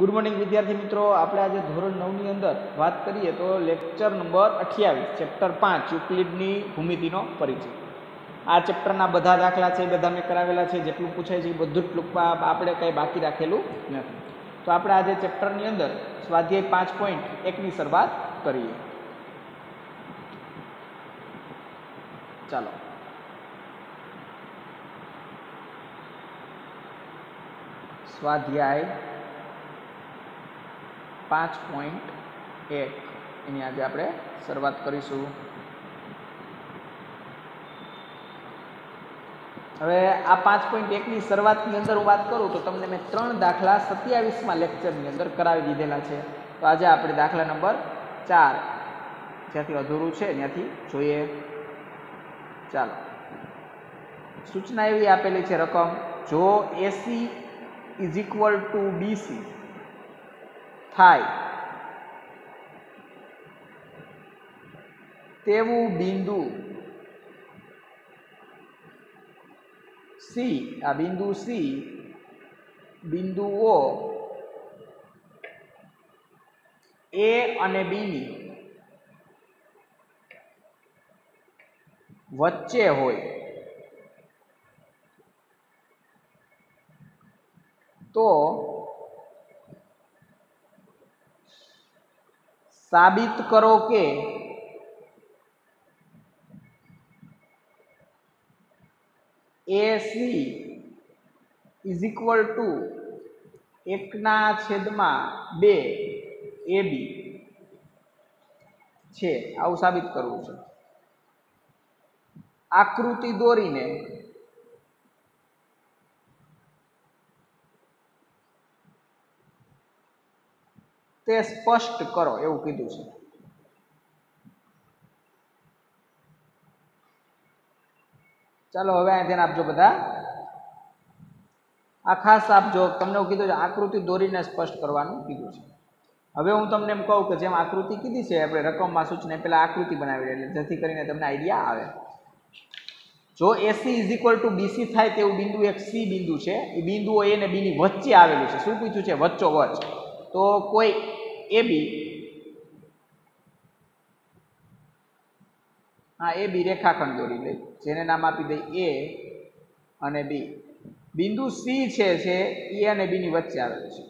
Good morning વિદ્યાર્થી મિત્રો. આપણે આજે ધોરણ નવની અંદર વાત કરીએ તો લેક્ચર નંબર અઠ્યાવીસ ચેપ્ટર પાંચ, યુક્લિડની ભૂમિતિનો પરિચય. આ ચેપ્ટરના બધા દાખલા છે બધા મેં કરાવેલા છે. જેટલું પૂછાય છે એ બધું જ ટૂંકમાં આપણે કંઈ બાકી રાખેલું નથી. તો આપણે આજે ચેપ્ટરની અંદર સ્વાધ્યાય પાંચ પોઈન્ટ એકની શરૂઆત કરીએ. ચાલો. સ્વાધ્યાય પાંચ પોઈન્ટ એક. એની આજે આપણે શરૂઆત કરીશું. હવે આ પાંચ પોઈન્ટ એકની શરૂઆતની અંદર હું વાત કરું તો તમને મેં ત્રણ દાખલા સત્યાવીસમાં લેક્ચરની અંદર કરાવી દીધેલા છે. તો આજે આપણે દાખલા નંબર ચાર જ્યાંથી અધૂરું છે ત્યાંથી જોઈએ. ચાલો. સૂચના એવી આપેલી છે રકમ, જો AC is equal to BC. થાય. તેવું બિંદુ સી આ બિંદુ સી બિંદુઓ એ અને બીની વચ્ચે હોય. તો સાબિત કરો કે એસી ઇઝ ઇક્વલ ટુ એકના છેદમાં બે એ બી છે. આવું સાબિત કરવું છે. આકૃતિ દોરીને તે સ્પષ્ટ કરો, એવું કીધું છે. ચાલો, હવે અહીં ધ્યાન આપજો બધા. આ ખાસ આપજો તમને એવું કીધું છે, આકૃતિ દોરીને સ્પષ્ટ કરવાનું કીધું છે. હવે હું તમને એમ કહું કે જેમ આકૃતિ કીધી છે, આપણે રકમમાં સૂચના પહેલાં આકૃતિ બનાવી એટલે જેથી કરીને તમને આઈડિયા આવે. જો AC is equal to BC થાય તેવું બિંદુ એક સી બિંદુ છે, એ બિંદુઓ એ ને બીની વચ્ચે આવેલું છે. શું પૂછ્યું છે? વચ્ચો વચ્ચ તો કોઈ એ બી હા એ બી રેખાખંડ દોરી લઈ. જેને નામ આપી દઈ એ અને બી બિંદુ સી છે છે એ અને બીની વચ્ચે આવેલું છે.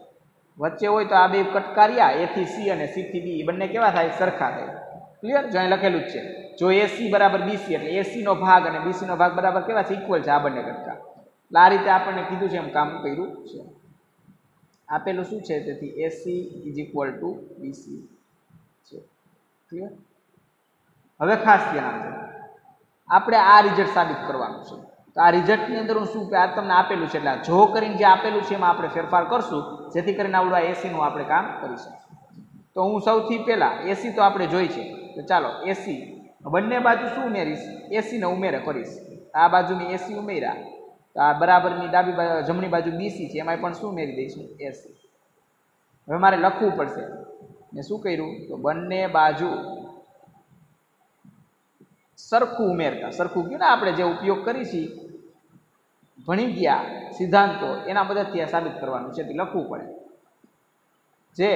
વચ્ચે હોય તો આ બે કટકાર્યા. એથી સી અને સીથી બી બી બંને કેવા થાય? સરખા થાય. ક્લિયર જો અહીં લખેલું જ છે. જો એસી બરાબર બીસી એટલે એસીનો ભાગ અને બીસીનો ભાગ બરાબર કેવા છે? ઇક્વલ છે આ બંને કટકા. એટલે આ રીતે આપણને કીધું છે એમ કામ કર્યું છે. આપેલું શું છે? તેથી AC is equal to BC છે. ક્લિયર હવે ખાસ ધ્યાન આપજો. આપણે આ રિઝલ્ટ સાબિત કરવાનું છે. તો આ રિઝલ્ટની અંદર હું શું કે આ તમને આપેલું છે એટલે જો કરીને જે આપેલું છે એમાં આપણે ફેરફાર કરશું, જેથી કરીને આવડું આ એસીનું આપણે કામ કરી શકીએ. તો હું સૌથી પહેલાં એસી તો આપણે જોઈ છે. તો ચાલો એસી બંને બાજુ શું ઉમેરીશ? એસીને ઉમેરે કરીશ. આ બાજુની એસી ઉમેર્યા. આ બરાબરની ડાબી બાજુ, જમણી બાજુ બીસી છે એમાં પણ શું ઉમેરી દઈશું? એસી હવે મારે લખવું પડશે. મેં શું કર્યું? તો બંને બાજુ સરખું ઉમેરતા. સરખું ગયું ને? આપણે જે ઉપયોગ કરી છીએ ભણી ગયા સિદ્ધાંતો, એના મદદથી આ સાબિત કરવાનું છે. તે લખવું પડે. જે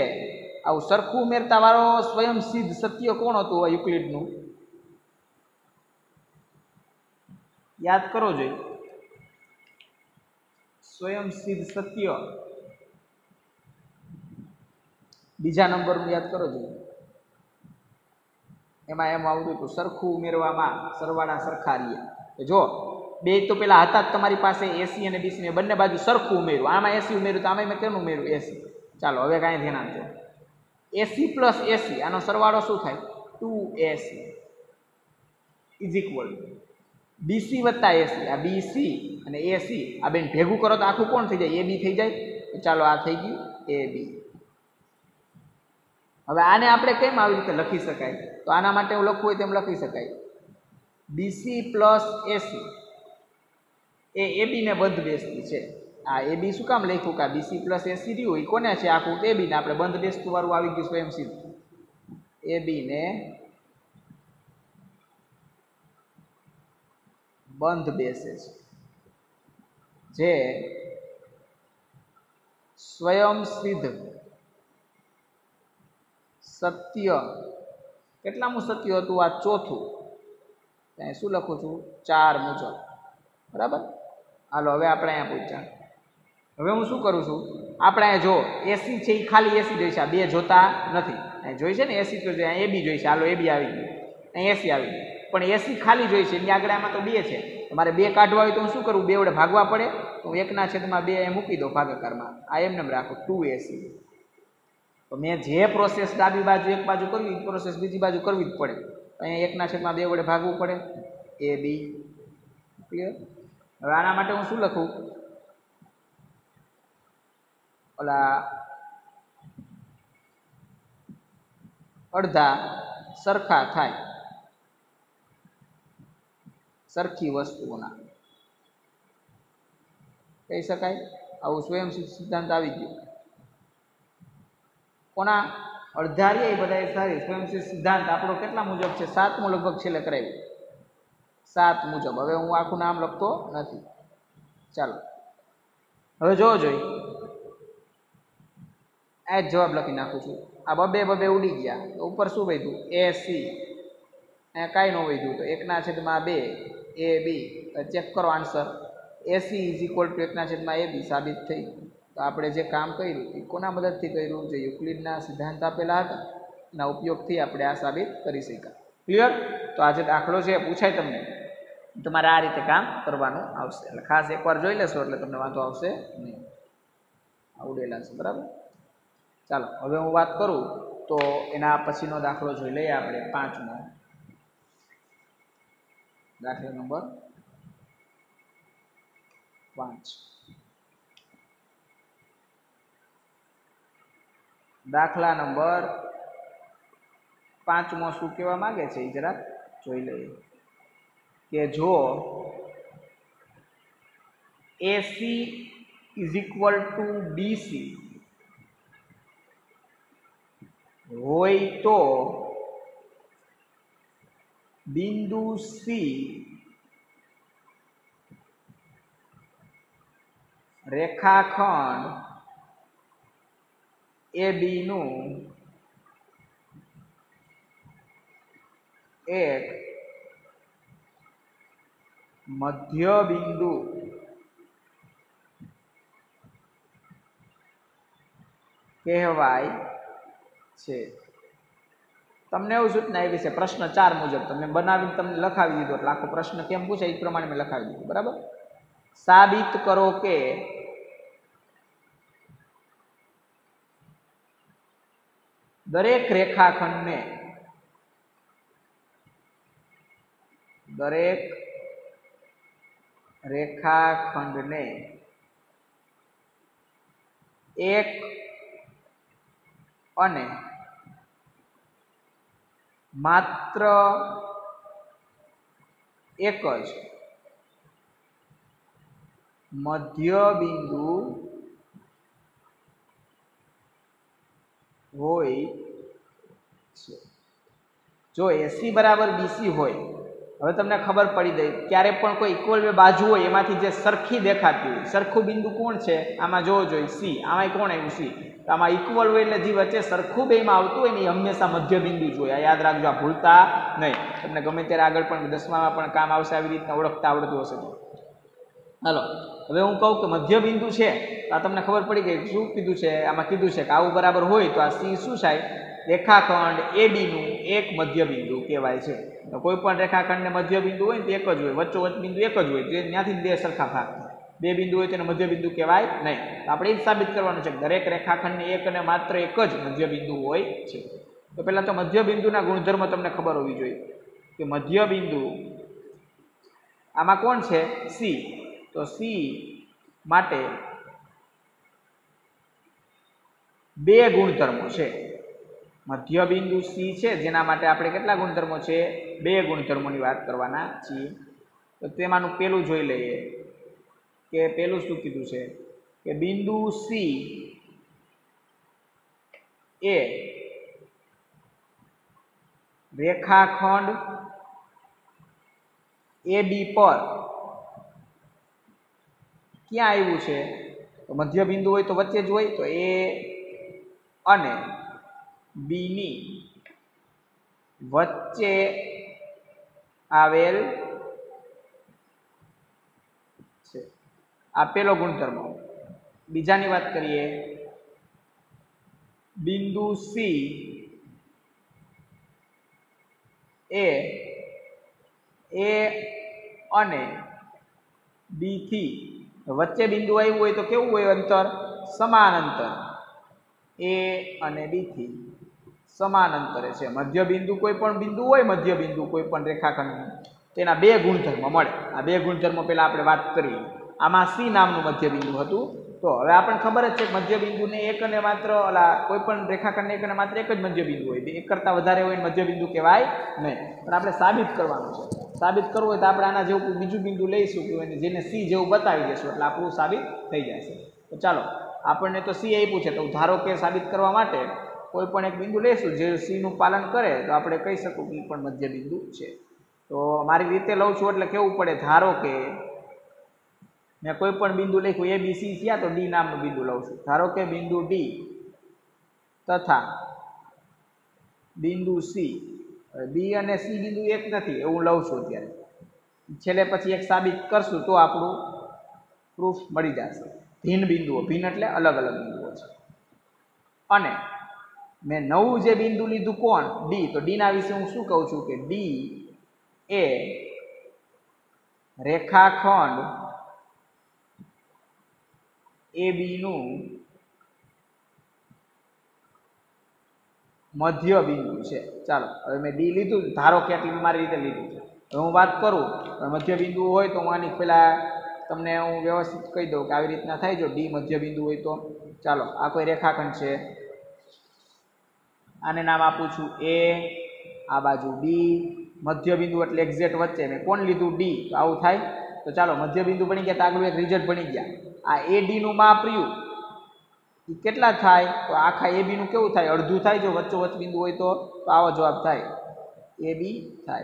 આવું સરખું ઉમેરતા વાળો સ્વયં સિદ્ધ સત્ય કોણ હતું યુક્લિડનું? યાદ કરો જોઈએ સ્વયં સિદ્ધ સત્ય. બીજા નંબરનું યાદ કરો જોઈએ એમાં એમ આવડ્યું હતું, સરખું ઉમેરવામાં સરવાળા સરખા રહીએ જો બે તો પેલા હતા જ તમારી પાસે એસી અને બીસી બંને બાજુ સરખું ઉમેર્યું. આમાં એસી ઉમેર્યું તો આમાં મેં કેનું ઉમેર્યું? એસી ચાલો, હવે કાંઈ ધ્યાન આપજો. એસી પ્લસ એસી આનો સરવાળો શું થાય? Two AC is equal BC વત્તા એસી આ બીસી અને એસી આ બેન ભેગું કરો તો આખું કોણ થઈ જાય? એ બી થઈ જાય? ચાલો આ થઈ ગયું એ બી હવે આને આપણે કેમ આવી રીતે લખી શકાય? તો આના માટે હું લખવું હોય તેમ લખી શકાય. બીસી પ્લસ એસી એ એ બીને બંધ બેસતી છે. આ એ બી શું કામ લખ્યું? કે બીસી પ્લસ એસી રહ્યું. એ કોને છે? આખું એ બીને આપણે બંધ બેસતું વાળું આવી ગયું સ્વયં સીધું એ બીને બંધ બેસે છે. જે સ્વયં સિદ્ધ સત્ય કેટલામું સત્ય હતું? આ ચોથું. ત્યાં શું લખું છું? ચાર મુજબ. બરાબર? હાલો, હવે આપણે અહીંયા પૂછ્યા હવે હું શું કરું છું? આપણે અહીંયા જો એસી છે એ ખાલી એસી જોઈશે આ બે જોતા નથી. અહીં જોઈ છે ને એસી તો અહીંયા એ બી જોઈશે હાલો એ બી આવી ગયું. અહીં એસી આવી ગયું. પણ એસી ખાલી જોઈશે એની આગળ આમાં તો બે છે. તમારે બે કાઢવા હોય તો હું શું કરું? બે વડે ભાગવા પડે? તો એકના છેદમાં બે અહીં મૂકી દો ભાગાકારમાં. આ એમને એમ રાખો ટુ એસી તો મેં જે પ્રોસેસ ડાબી બાજુ એક બાજુ કરવી પ્રોસેસ બીજી બાજુ કરવી જ પડે. અહીંયા એકના છેદમાં બે વડે ભાગવું પડે. એ બી ક્લિયર હવે આના માટે હું શું લખું? ઓલા અડધા સરખા થાય. સરખી વસ્તુઓના. કહી શકાય? આવું સ્વયં સિદ્ધાંત આવી ગયો. કોના? અડધારીએ એ બધા સારી સ્વયંસિદ્ધ સિદ્ધાંત આપણો કેટલા મુજબ છે? સાતમું લગભગ છેલ્લે કરાવ્યું. સાત મુજબ. હવે હું આખું નામ લખતો નથી. ચાલો. હવે જોવો જોઈ. આ જ જવાબ લખી નાખું છું. આ બબે બબે ઉડી ગયા. તો ઉપર શું વધ્યું? A, C. અહીંયા કાંઈ ન વધ્યું તો એકના છેદમાં બે. એ બી ચેક કરો answer AC is equal to એકના છેદમાં એ બી સાબિત થઈ. તો આપણે જે કામ કર્યું એ કોના મદદથી કર્યું? જે યુક્લિડના સિદ્ધાંત આપેલા હતા, એના ઉપયોગથી આપણે આ સાબિત કરી શક્યા. ક્લિયર તો આ જે દાખલો છે પૂછાય તમને. તમારે આ રીતે કામ કરવાનું આવશે. એટલે ખાસ એકવાર જોઈ લેશો, એટલે તમને વાંધો આવશે નહીં. આવડેલા છે, બરાબર? ચાલો, હવે હું વાત કરું તો એના પછીનો દાખલો જોઈ લઈએ આપણે પાંચમો. દાખલા નંબર પાંચ. દાખલા નંબર પાંચમો શું કહેવા માંગે છે એ જરાક જોઈ લઈએ. કે જો AC is equal to BC હોય તો બિંદુ સી. રેખાખંડ એ બીનું એક મધ્ય બિંદુ કહેવાય છે. તમને એવું સૂચના આવી છે, પ્રશ્ન ચાર મુજબ તમે બનાવીને તમને લખાવી દીધો એટલે આખો પ્રશ્ન કેમ પૂછે એ પ્રમાણે મેં લખાવી દીધું, બરાબર? સાબિત કરો કે દરેક રેખાખંડને દરેક રેખાખંડને એક અને માત્ર એક જ મધ્ય બિંદુ હોય છે. જો એસી બરાબર બીસી હોય હવે તમને ખબર પડી ગઈ ક્યારે પણ કોઈ ઇક્વલ બે બાજુ હોય, એમાંથી જે સરખી દેખાતી હોય, સરખું બિંદુ કોણ છે? આમાં જોવો જોઈએ સી આમાં કોણ આવ્યું? સી તો આમાં ઇક્વલ હોય એટલે જે વચ્ચે સરખું બેમાં આવતું હોય ને એ હંમેશા મધ્ય બિંદુ હોય. આ યાદ રાખજો, આ ભૂલતા નહીં. તમને ગમે ત્યારે આગળ પણ દસમામાં પણ કામ આવશે, આવી રીતના ઓળખતા આવડતું હશે. હાલો, હવે હું કહું કે મધ્ય બિંદુ છે. આ તમને ખબર પડી ગઈ, શું કીધું છે? આમાં કીધું છે કે આવું બરાબર હોય તો આ સી શું થાય? રેખાખંડ એ બીનું એક મધ્યબિંદુ કહેવાય છે. તો કોઈ રેખાખંડને મધ્યબિંદુ હોય ને તો એક જ હોય. વચ્ચોવચ્ચ બિંદુ એક જ હોય. જે ત્યાંથી બે સરખા ભાગ થાય. બે બિંદુ હોય તેને મધ્ય બિંદુ કહેવાય નહીં. આપણે એ સાબિત કરવાનું છે કે દરેક રેખાખંડને એક અને માત્ર એક જ મધ્ય બિંદુ હોય છે. તો પહેલાં તો મધ્ય બિંદુના ગુણધર્મ તમને ખબર હોવી જોઈએ કે મધ્ય બિંદુ આમાં કોણ છે? સી તો સી માટે બે ગુણધર્મો છે. મધ્ય બિંદુ સી છે, જેના માટે આપણે કેટલા ગુણધર્મો છે? બે ગુણધર્મોની વાત કરવાના છીએ. તો તેમાંનું પેલું જોઈ લઈએ કે પેલું શું કીધું છે? કે બિંદુ સી એ રેખાખંડ એ બી પર ક્યાં આવ્યું છે? તો મધ્ય બિંદુ હોય તો વચ્ચે જ હોય, તો એ અને બીની વચ્ચે આવેલ છે. આ પેલો ગુણધર્મ બીજાની વાત કરીએ. બિંદુ સી એ એ અને બી થી વચ્ચે બિંદુ આવ્યું હોય તો કેવું હોય અંતર? સમાન અંતર. એ અને બી થી. સમાન અંતરે છે. મધ્ય બિંદુ કોઈ પણ બિંદુ હોય મધ્ય બિંદુ કોઈ પણ રેખાખંડ તેના બે ગુણધર્મ મળે. આ બે ગુણધર્મો પહેલાં આપણે વાત કરી આમાં સી નામનું મધ્ય બિંદુ હતું. તો હવે આપણને ખબર જ છે મધ્ય બિંદુને એક અને માત્ર, ઓલા કોઈ પણ રેખાખંડને એક અને માત્ર એક જ મધ્ય બિંદુ હોય એક કરતાં વધારે હોય મધ્યબિંદુ મધ્ય બિંદુ કહેવાય નહીં. પણ આપણે સાબિત કરવાનું છે. સાબિત કરવું હોય તો આપણે આના જેવું બીજું બિંદુ લઈશું કે જેને સી જેવું બતાવી દઈશું એટલે આપણું સાબિત થઈ જશે તો ચાલો, આપણને તો સી આપ્યું છે. તો ધારો કે સાબિત કરવા માટે કોઈ પણ એક બિંદુ લઈશું, જે સીનું પાલન કરે, તો આપણે કહી શકું કે એ પણ મધ્ય બિંદુ છે. તો મારી રીતે લઉં છું એટલે કેવું પડે, ધારો કે મેં કોઈ પણ બિંદુ લખ્યું, એ, બી, સી થયા તો ડી નામનું બિંદુ લઉં છું. ધારો કે બિંદુ ડી તથા બિંદુ સી બી અને સી બિંદુ એક નથી, એવું લઉં છું અત્યારે. છેલ્લે પછી એક સાબિત કરશું તો આપણું પ્રૂફ મળી જશે. ભિન્ન બિંદુઓ, ભિન્ન એટલે અલગ અલગ બિંદુઓ છે. અને મેં નવું જે બિંદુ લીધું કોણ? ડી તો ડીના વિશે હું શું કહું છું કે ડી એ રેખાખંડ એ બીનું મધ્ય બિંદુ છે. ચાલો, હવે મેં ડી લીધું. ધારો કે મારી રીતે લીધું છે. હવે હું વાત કરું મધ્ય બિંદુ હોય તો હું આની પહેલાં તમને હું વ્યવસ્થિત કહી દઉં કે આવી રીતના થાય જો ડી મધ્ય બિંદુ હોય તો. ચાલો, આ કોઈ રેખાખંડ છે. આને નામ આપું છું એ આ બાજુ બી મધ્યબિંદુ એટલે એક્ઝેક્ટ વચ્ચે મેં કોણ લીધું ડી તો આવું થાય. તો ચાલો, મધ્યબિંદુ બની ગયા, તો આગળ એક રિઝલ્ટ બની ગયા. આ એ ડીનું માપ રહ્યું. એ કેટલા થાય? તો આખા એ બીનું કેવું થાય? અડધું થાય, જો વચ્ચો વચ્ચ બિંદુ હોય તો. તો આવો જવાબ થાય. એ બી થાય.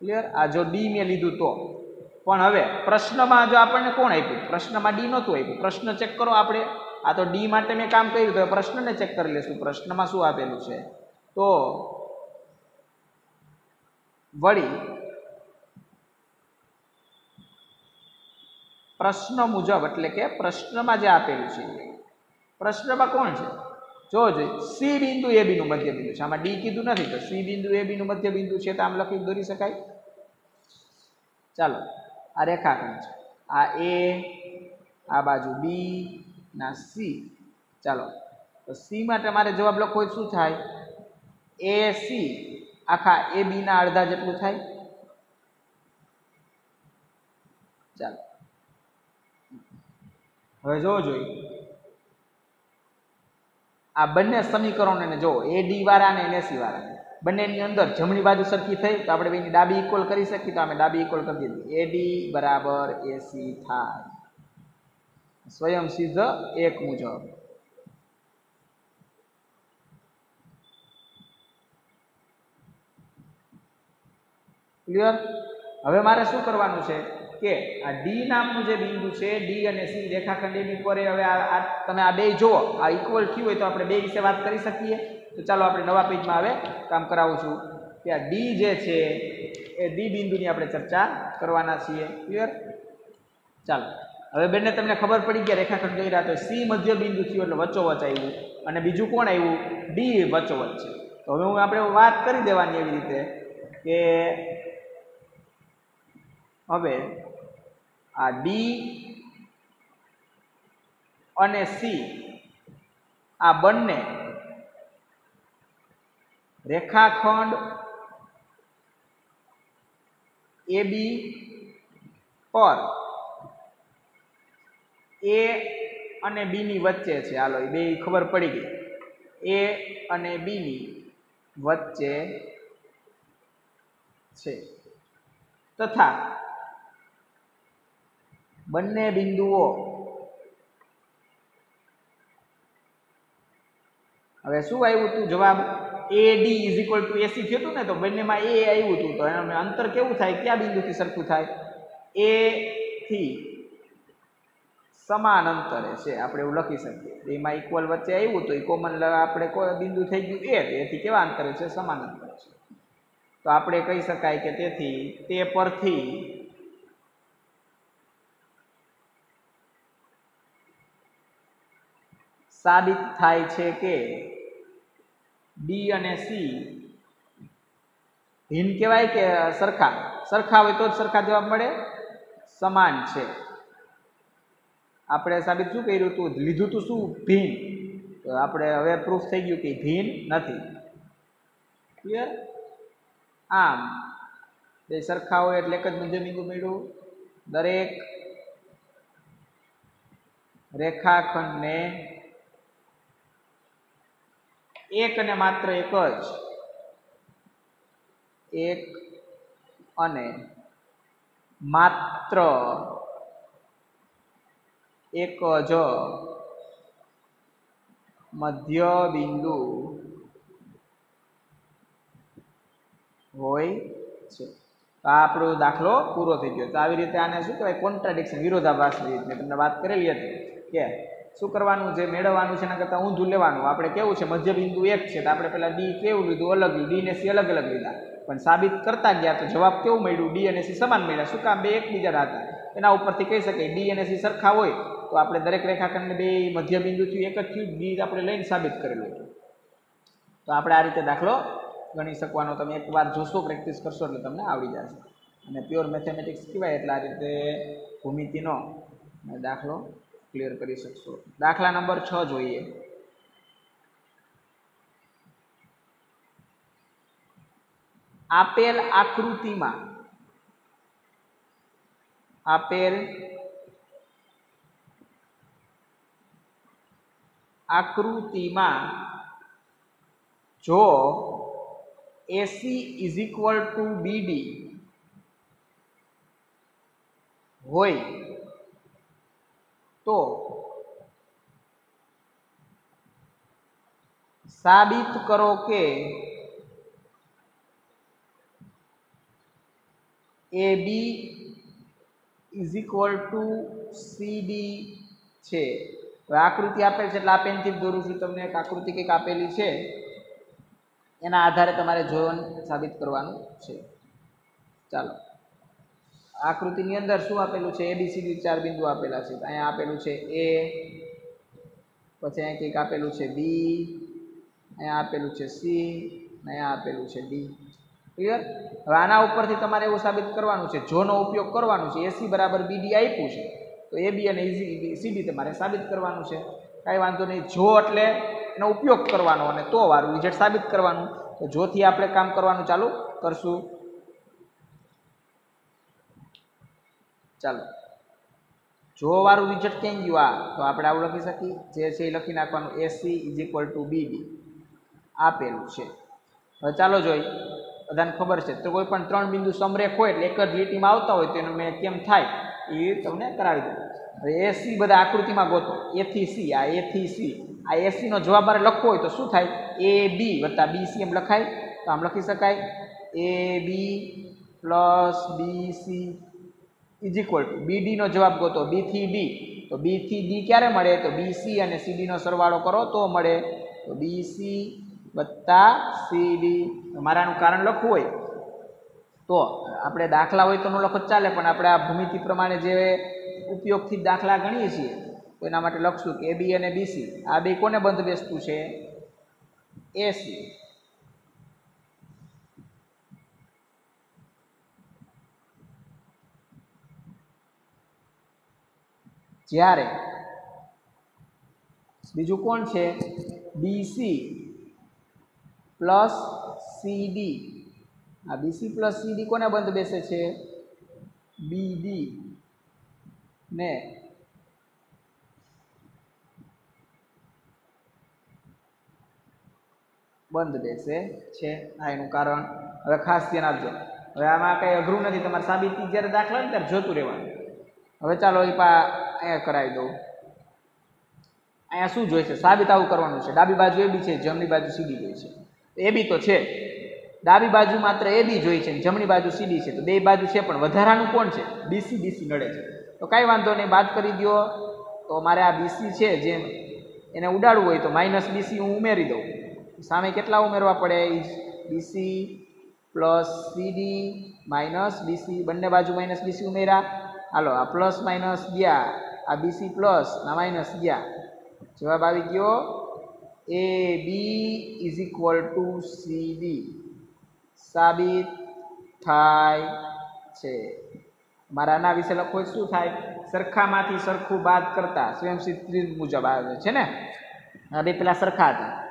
ક્લિયર આ જો ડી મેં લીધું તો. પણ હવે, પ્રશ્નમાં જો આપણને કોણ આપ્યું? પ્રશ્નમાં ડી નહોતું આપ્યું. પ્રશ્ન ચેક કરો આપણે. આ તો ડી માટે મેં કામ કર્યું, તો પ્રશ્નને ચેક કરી લેશું. પ્રશ્નમાં શું આપેલું છે? તો વળી પ્રશ્ન મુજબ, એટલે કે પ્રશ્નમાં જે આપેલું છે, પ્રશ્નમાં કોણ છે? જો જોઈએ, સી બિંદુ એ બીનું મધ્ય બિંદુ છે. આમાં ડી કીધું નથી, તો સી બિંદુ એ બીનું મધ્ય બિંદુ છે તો આમ લખી દોરી શકાય? ચાલો, આ રેખાખંડ છે. આ એ, આ બાજુ બી, ના સી. ચાલો, તો સી માટે મારે જવાબ લખવો શું થાય? એ સી આખા એ બીના અડધા જેટલું થાય. ચાલો. હવે જોવો જોઈએ. આ બંને સમીકરણોને જો એ ડી વાળા અને એનએસી વાળા બંનેની અંદર જમણી બાજુ સરખી થઈ તો આપણે બેની ડાબી ઇક્વલ કરી શકીએ તો અમે ડાબી ઇક્વલ કરી દીધી એ ડી બરાબર એસી થાય. સ્વયં સિદ્ધ એક મુજબ. ક્લિયર હવે મારે શું કરવાનું છે કે આ ડી નામનું જે બિંદુ છે ડી અને સી રેખાખંડ એની પર હવે આ તમે આ બે જુઓ આ ઇક્વલ થયું હોય તો આપણે બે વિશે વાત કરી શકીએ. તો ચાલો આપણે નવા પેજમાં હવે કામ કરાવું છું કે આ ડી જે છે, એ ડી બિંદુની આપણે ચર્ચા કરવાના છીએ. ક્લિયર ચાલો. હવે બેને તમને ખબર પડી કે રેખાખંડ જોઈ રહ્યા તો સી મધ્ય બિંદુ થયું એટલે વચ્ચોવચ આવ્યું. અને બીજું કોણ આવ્યું? ડી વચ્ચોવચ છે. તો હવે હું આપણે વાત કરી દેવાની એવી રીતે કે હવે આ ડી અને સી આ બંને રેખાખંડ એ બી પર એ અને બીની વચ્ચે છે. હાલો, એ બે ખબર પડી ગઈ. એ અને બીની વચ્ચે છે. તથા બંને બિંદુઓ. હવે શું આવ્યું હતું જવાબ A D is equal to AC થયું હતું ને, તો બંનેમાં એ આવ્યું હતું તો એનું અંતર કેવું થાય? કયા બિંદુથી સરખું થાય? એ થી સમાન અંતરે છે. આપણે એવું લખી શકીએ. એમાં ઇક્વલ વચ્ચે આવ્યું તો એ કોમન આપણે કોઈ બિંદુ થઈ ગયું એ એથી કેવા અંતરે છે? સમાન અંતરે છે. તો આપણે કહી શકાય કે તેથી તે પરથી સાબિત થાય છે કે બી અને સી ભિન્ન કહેવાય કે સરખા? સરખા હોય તો જ સરખા જવાબ મળે? સમાન છે. આપણે સાબિત શું કર્યું હતું લીધું હતું શું? ભીન તો આપણે હવે પ્રૂફ થઈ ગયું કે ભીન નથી. ક્લિયર આમ. બે સરખા હોય એટલે એક જ મધ્ય મેળવું દરેક રેખાખંડને એક અને માત્ર એક જ. એક અને માત્ર એક જ મધ્ય બિંદુ હોય છે. આપણો દાખલો પૂરો થઈ ગયો. તો આવી રીતે આને શું કહેવાય? કોન્ટ્રાડિક્શન, વિરોધાભાસ રીત મેં તમને વાત કરેલી હતી કે શું કરવાનું છે, મેળવવાનું છે, એના કરતાં ઊંધું લેવાનું. આપણે કેવું છે, મધ્યબિંદુ એક છે, તો આપણે પહેલાં ડી કેવું લીધું? અલગ લીધું. ડી ને સી અલગ અલગ લીધા. પણ સાબિત કરતા ગયા તો જવાબ કેવું મળ્યું? ડી અને સી સમાન મળ્યા. શું કામ? બે એકબીજા હતા. એના ઉપરથી કહી શકાય ડી અને સી સરખા હોય, તો આપણે દરેક રેખાખંડને બે મધ્ય થયું, એક જ થયું ડી આપણે લઈને સાબિત કરેલું હતું. તો આપણે આ રીતે દાખલો ગણી શકવાનો. તમે એકવાર જોશો, પ્રેક્ટિસ કરશો, એટલે તમને આવડી જશે. અને પ્યોર મેથેમેટિક્સ કહેવાય એટલે આ રીતે ભૂમિતિનો દાખલો ક્લિયર કરી શકશો. દાખલા નંબર છ જોઈએ. આપેલ આકૃતિમાં આપેલ આકૃતિમાં જો AC is equal to BD હોય તો સાબિત કરો કે A B is equal to CD છે. આકૃતિ આપેલ છે એટલે આ પેનથી દોરું છું. તમને એક આકૃતિ કંઈક આપેલી છે. એના આધારે તમારે જોવાનું, સાબિત કરવાનું છે. ચાલો. આકૃતિની અંદર શું આપેલું છે? એબીસીડી ચાર બિંદુ આપેલા છે. અહીંયા આપેલું છે એ પછી અહીંયા કંઈક આપેલું છે બી અહીંયા આપેલું છે સી અહીંયા આપેલું છે ડી ક્લિયર હવે આના ઉપરથી તમારે એવું સાબિત કરવાનું છે, જોનો ઉપયોગ કરવાનો છે. એસી બરાબર બીડી આપ્યું છે. તો એ બી અને સીડી તમારે સાબિત કરવાનું છે. કાંઈ વાંધો નહીં. જો એટલે એનો ઉપયોગ કરવાનો અને તો વારું. રિઝલ્ટ સાબિત કરવાનું. તો જોથી આપણે કામ કરવાનું ચાલુ કરશું. ચાલો. જો વાળું ક્યાં ગયું આ? તો આપણે આવું લખી શકીએ. જે છે એ લખી નાખવાનું AC is equal to BB આપેલું છે. હવે ચાલો જોઈ બધાને ખબર છે. તો કોઈ પણ ત્રણ બિંદુ સમરેખ હોય એટલે એક જ લીટીમાં આવતા હોય તો એનું મેં કેમ થાય? એ તમને કરાવી દઉં. હવે એસી બધા આકૃતિમાં ગોતો. એથી સી આ એથી સી આ એસીનો જવાબ મારે લખવો હોય તો શું થાય? એ બી વત્તા બી સી એમ લખાય. તો આમ લખી શકાય. A B plus B C is equal to બીડીનો જવાબ ગોતો. બીથી ડી તો બીથી ડી ક્યારે મળે? તો બીસી અને સીડીનો સરવાળો કરો તો મળે. તો બીસી વત્તા સીડી મારાનું કારણ લખવું હોય. તો આપણે દાખલા હોય તો ન લખો, ચાલે, પણ આપણે આ ભૂમિતિ પ્રમાણે જે ઉપયોગથી દાખલા ગણીએ છીએ, તો એના માટે લખશું કે એ બી અને બીસી આ બે કોને બંધ બેસતું છે એસી જ્યારે બીજું કોણ છે? બીસી પ્લસ સીડી આ બીસી પ્લસ સીડી કોને બંધ બેસે છે? બીડી ને બંધ બેસે છે. આ એનું કારણ. હવે ખાસ ધ્યાન આપજો. હવે આમાં કંઈ અઘરું નથી. તમારે સાબિતી જ્યારે દાખલા ને ત્યારે જોતું રહેવાનું. હવે ચાલો એ પા અહીંયા કરાવી દઉં. અહીંયા શું જોઈશે સાબિત આવું કરવાનું છે. ડાબી બાજુ એ બી છે, જમણી બાજુ સીડી જોઈ છે. એ બી તો છે. ડાબી બાજુ માત્ર એ બી જોઈ છે જમણી બાજુ સીડી છે. તો બે બાજુ છે પણ વધારાનું કોણ છે? બીસી બીસી નડે છે. તો કાંઈ વાંધો નહીં, બાદ કરી દો તો મારે આ બીસી છે જેમ એને ઉડાડવું હોય તો માઇનસ બીસી હું ઉમેરી દઉં. સામે કેટલા ઉમેરવા પડે? BC plus CD minus BC બંને બાજુ માઇનસ બીસી ઉમેર્યા. હાલો, આ પ્લસ માઇનસ ગયા. આ બીસી પ્લસ ના માઇનસ ગયા. જવાબ આવી ગયો A B is equal to C B સાબિત થાય છે. મારા આના વિશે લખો શું થાય? સરખામાંથી સરખું બાદ કરતા સ્વયંસિદ્ધ ત્રીજ મુજબ આવે છે ને? આ બે પેલા સરખા હતા.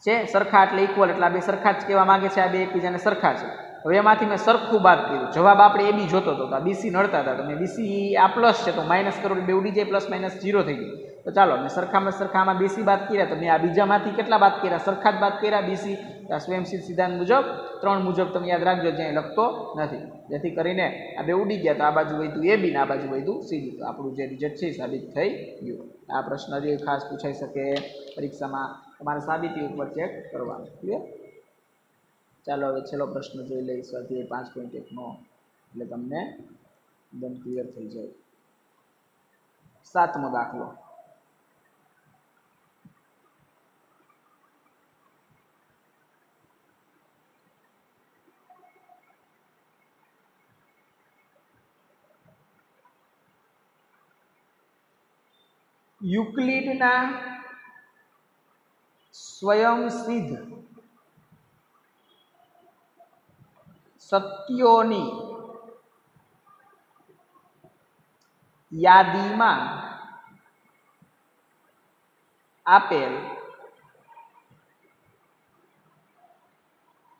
છે? સરખા એટલે ઇક્વલ એટલે આ બે સરખા જ કહેવા માંગે છે, આ બે એકબીજાને સરખા છે. હવે એમાંથી મેં સરખું બાદ કર્યું. જવાબ આપણે એ બી જોતો હતો બીસી નડતા હતા. તો મેં બીસી આ પ્લસ છે, તો માઇનસ કરો બે ઉડી જાય પ્લસ માઇનસ જીરો થઈ ગયું. તો ચાલો, મેં સરખામાં સરખામાં બીસી બાદ કર્યા, તો મેં આ બીજામાંથી કેટલા બાદ કર્યા? સરખા જ બાદ કર્યા બીસી આ સ્વયંસિદ્ધ સિદ્ધાંત મુજબ, ત્રણ મુજબ તમે યાદ રાખજો જ્યાં લખતો નથી. જેથી કરીને આ બે ઉડી ગયા, તો આ બાજુ વધ્યું એ બી ને આ બાજુ વધ્યું સીધું તો આપણું જે રિઝલ્ટ છે એ સાબિત થઈ ગયું. આ પ્રશ્ન જે ખાસ પૂછાઈ શકે, પરીક્ષામાં તમારે સાબિતી ઉપર ચેક કરવાનું. ક્લિયર ચાલો, હવે છેલ્લો પ્રશ્ન જોઈ લઈએ સ્વાધ્યાય પાંચ પોઈન્ટ એકનો એટલે તમને એકદમ ક્લિયર થઈ જાય. સાતમો દાખલો. યુક્લિડના સ્વયંસિદ્ધ સત્યોની યાદીમાં આપેલ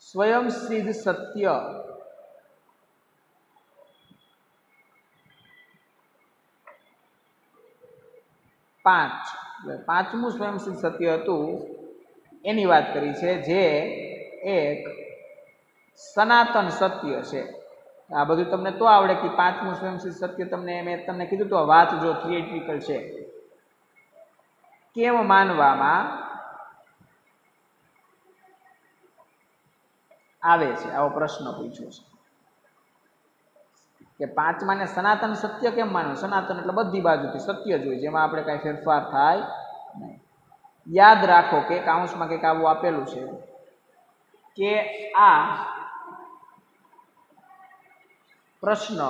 સ્વયંસિદ્ધ સત્ય પાંચ. પાંચમું સ્વયંસિદ્ધ સત્ય હતું, એની વાત કરી છે, જે એક સનાતન સત્ય છે. આ બધું તમને તો આવડે કે પાંચમું સ્વયંસિદ્ધ સત્ય તમને મેં તમને કીધું તો વાત જો થિયેટ્રિકલ છે. કેમ માનવામાં આવે છે? આવો પ્રશ્ન પૂછ્યો છે. કે પાંચમાને સનાતન સત્ય કેમ માનવું સનાતન એટલે બધી બાજુથી સત્ય જ હોય, જેમાં આપણે કાંઈ ફેરફાર થાય નહીં. યાદ રાખો કે કાઉન્સમાં કંઈક આવું આપેલું છે કે આ પ્રશ્ન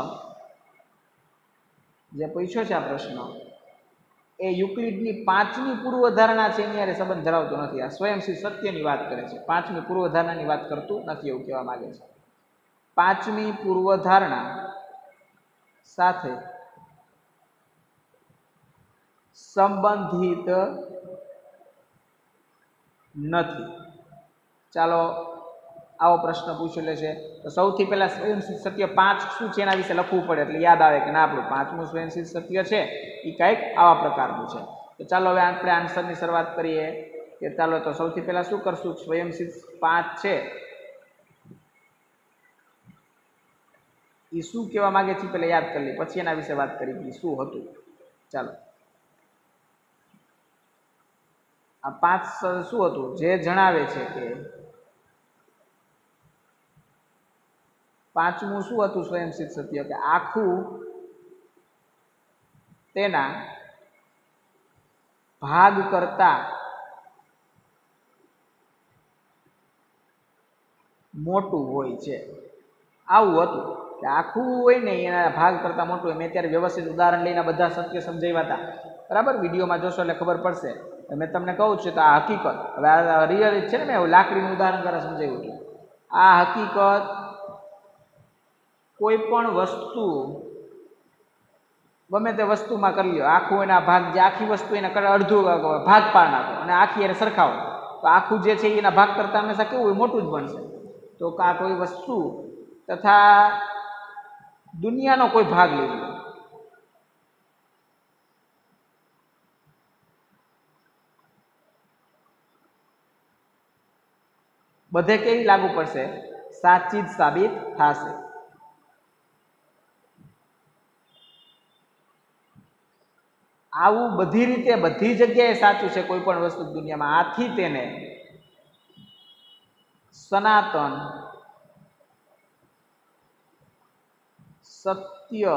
જે પૂછ્યો છે આ પ્રશ્ન, એ યુક્લિડની પાંચમી પૂર્વધારણા છે એની યારે સંબંધ ધરાવતો નથી. આ સ્વયંસિંહ સત્યની વાત કરે છે. પાંચમી પૂર્વધારણાની વાત કરતું નથી એવું કહેવા માગે છે. પાંચમી પૂર્વધારણા સાથે સંબંધિત નથી. ચાલો આવો પ્રશ્ન પૂછેલો છે, તો સૌથી પહેલાં સ્વયંસિદ્ધ સત્ય પાંચ શું છે એના વિશે લખવું પડે, એટલે યાદ આવે કે ના, આપણું પાંચમું સ્વયંસિદ્ધ સત્ય છે એ કંઈક આવા પ્રકારનું છે. તો ચાલો હવે આપણે આન્સરની શરૂઆત કરીએ કે ચાલો તો સૌથી પહેલાં શું કરશું? સ્વયંસિદ્ધ પાંચ છે. એ શું કહેવા માગે છે પહેલાં યાદ કરી લઈએ પછી એના વિશે વાત કરી કે શું હતું? ચાલો. આ પાંચ શું હતું? જે જણાવે છે કે પાંચમું શું હતું સ્વયંસિદ્ધ સત્ય કે આખું તેના ભાગ કરતા મોટું હોય છે. આવું હતું. કે આખું હોય ને એના ભાગ કરતાં મોટું હોય. મેં અત્યારે વ્યવસ્થિત ઉદાહરણ લઈને બધા સત્ય સમજાવ્યા હતા. બરાબર? વિડીયોમાં જોશો એટલે ખબર પડશે. મેં તમને કહું છું તો આ હકીકત. હવે આ રિયલ છે ને મેં લાકડીનું ઉદાહરણ દ્વારા સમજાવ્યું હતું. આ હકીકત કોઈ પણ વસ્તુ, ગમે તે વસ્તુમાં કરી લો આખું એના ભાગ જે, આખી વસ્તુ એને અડધું ભાગ પાડ નાખો અને આખી એને સરખાવો. તો આખું જે છે એના ભાગ કરતાં હંમેશા કેવું મોટું જ બનશે. તો આ કોઈ વસ્તુ તથા દુનિયાનો કોઈ ભાગ લઈ લો બધે કેવી લાગુ પડશે? સાચી જ સાબિત થશે. આવું બધી રીતે બધી જગ્યાએ સાચું છે, કોઈ પણ વસ્તુ દુનિયામાં. આથી તેને સનાતન સત્ય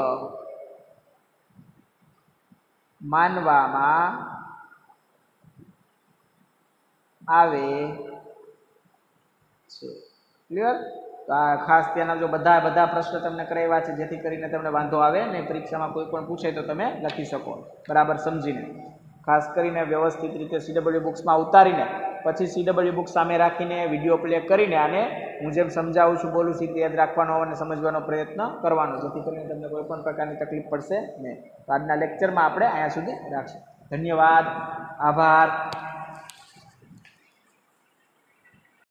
માનવામાં આવે છે. ક્લિયર તો આ ખાસ ધ્યાન આપજો બધા બધા પ્રશ્ન તમને કરાવ્યા છે, જેથી કરીને તમને વાંધો આવે ને પરીક્ષામાં કોઈ પણ પૂછે તો તમે લખી શકો. બરાબર સમજીને. ખાસ કરીને વ્યવસ્થિત રીતે સીડબલ્યુ બુક્સમાં ઉતારીને, પછી સીડબલ્યુ બુક સામે રાખીને વીડિયો પ્લે કરીને આને હું જેમ સમજાવું છું, બોલું છું તે યાદ રાખવાનો અને સમજવાનો પ્રયત્ન કરવાનો, જેથી કરીને તમને કોઈ પણ પ્રકારની તકલીફ પડશે નહીં. તો આજના લેક્ચરમાં આપણે અહીંયા સુધી રાખશું. ધન્યવાદ. આભાર.